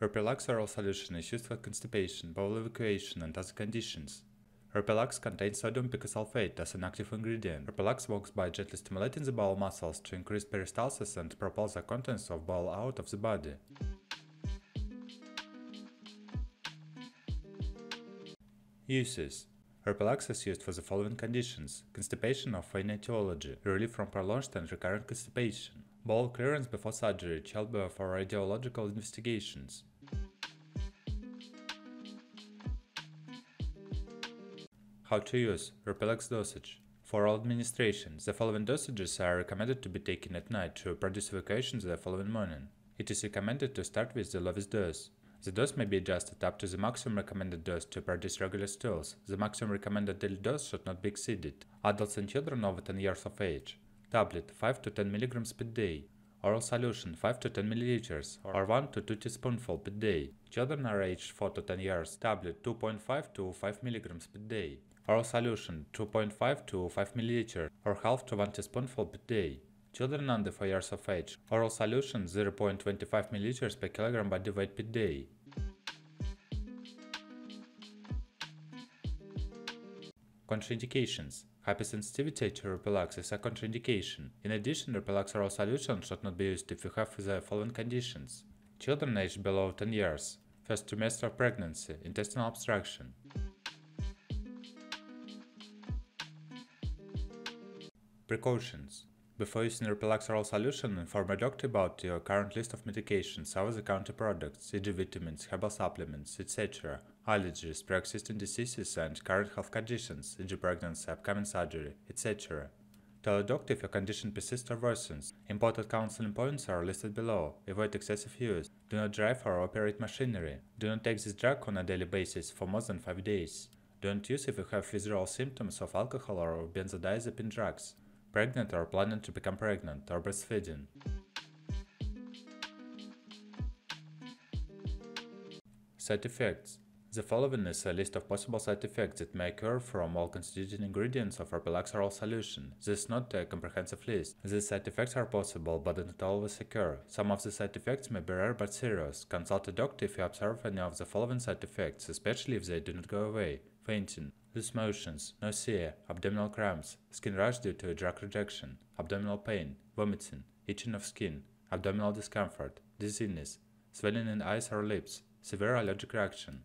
Rapilax oral solution is used for constipation, bowel evacuation, and other conditions. Rapilax contains sodium picosulfate as an active ingredient. Rapilax works by gently stimulating the bowel muscles to increase peristalsis and propel the contents of bowel out of the body. Uses Rapilax is used for the following conditions constipation of any etiology, relief from prolonged and recurrent constipation, bowel clearance before surgery, childbirth, or radiological investigations. How to use Rapilax dosage. For all administration, the following dosages are recommended to be taken at night to produce evacuations the following morning. It is recommended to start with the lowest dose. The dose may be adjusted up to the maximum recommended dose to produce regular stools. The maximum recommended daily dose should not be exceeded. Adults and children over 10 years of age. Tablet 5 to 10 mg per day. Oral solution 5 to 10 ml or 1 to 2 teaspoonful per day. Children are aged 4 to 10 years. Tablet 2.5 to 5 mg per day. Oral solution 2.5 to 5 ml or half to 1 teaspoonful per day. Children under 4 years of age. Oral solution 0.25 ml per kilogram body weight per day. Contraindications Hypersensitivity to Rapilax is a contraindication. In addition, Rapilax oral solution should not be used if you have the following conditions. Children aged below 10 years, first trimester of pregnancy, intestinal obstruction. Precautions before using Rapilax oral solution, inform a doctor about your current list of medications, over-the-counter products, e.g. vitamins, herbal supplements, etc., allergies, pre-existing diseases, and current health conditions, e.g. pregnancy, upcoming surgery, etc. Tell a doctor if your condition persists or worsens. Important counseling points are listed below. Avoid excessive use. Do not drive or operate machinery. Do not take this drug on a daily basis for more than 5 days. Don't use if you have withdrawal symptoms of alcohol or benzodiazepine drugs pregnant or planning to become pregnant or breastfeeding. Side effects. The following is a list of possible side effects that may occur from all constituting ingredients of Rapilax oral solution. This is not a comprehensive list. These side effects are possible, but do not always occur. Some of the side effects may be rare but serious. Consult a doctor if you observe any of the following side effects, especially if they do not go away. Fainting, loose motions, nausea, abdominal cramps, skin rash due to drug rejection, abdominal pain, vomiting, itching of skin, abdominal discomfort, dizziness, swelling in eyes or lips, severe allergic reaction.